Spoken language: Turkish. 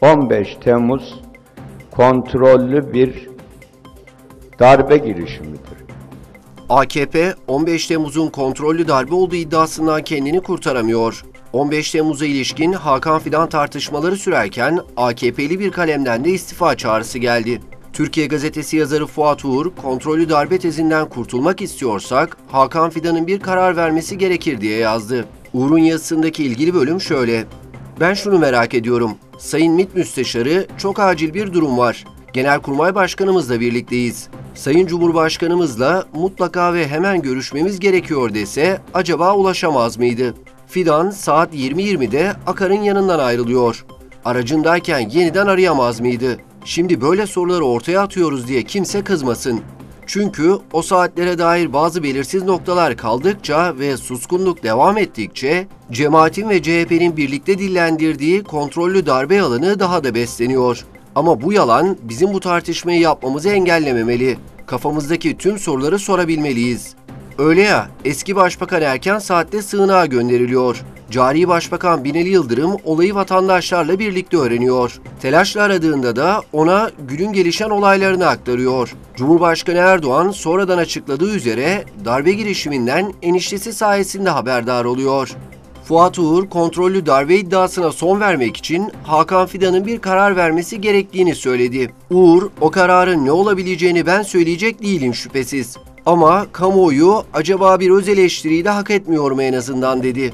15 Temmuz kontrollü bir darbe girişimidir. AKP, 15 Temmuz'un kontrollü darbe olduğu iddiasından kendini kurtaramıyor. 15 Temmuz'a ilişkin Hakan Fidan tartışmaları sürerken AKP'li bir kalemden de istifa çağrısı geldi. Türkiye Gazetesi yazarı Fuat Uğur, kontrollü darbe tezinden kurtulmak istiyorsak Hakan Fidan'ın bir karar vermesi gerekir diye yazdı. Uğur'un yazısındaki ilgili bölüm şöyle. Ben şunu merak ediyorum. Sayın MİT Müsteşarı çok acil bir durum var. Genelkurmay Başkanımızla birlikteyiz. Sayın Cumhurbaşkanımızla mutlaka ve hemen görüşmemiz gerekiyor dese acaba ulaşamaz mıydı? Fidan saat 20.20'de Akar'ın yanından ayrılıyor. Aracındayken yeniden arayamaz mıydı? Şimdi böyle soruları ortaya atıyoruz diye kimse kızmasın. Çünkü o saatlere dair bazı belirsiz noktalar kaldıkça ve suskunluk devam ettikçe cemaatin ve CHP'nin birlikte dillendirdiği kontrollü darbe alanı daha da besleniyor. Ama bu yalan bizim bu tartışmayı yapmamızı engellememeli. Kafamızdaki tüm soruları sorabilmeliyiz. Öyle ya, eski başbakan erken saatte sığınağa gönderiliyor. Cari Başbakan Binali Yıldırım olayı vatandaşlarla birlikte öğreniyor. Telaşla aradığında da ona günün gelişen olaylarını aktarıyor. Cumhurbaşkanı Erdoğan sonradan açıkladığı üzere darbe girişiminden eniştesi sayesinde haberdar oluyor. Fuat Uğur kontrollü darbe iddiasına son vermek için Hakan Fidan'ın bir karar vermesi gerektiğini söyledi. Uğur, o kararın ne olabileceğini ben söyleyecek değilim şüphesiz. Ama kamuoyu acaba bir öz eleştiriyi de hak etmiyor mu en azından dedi.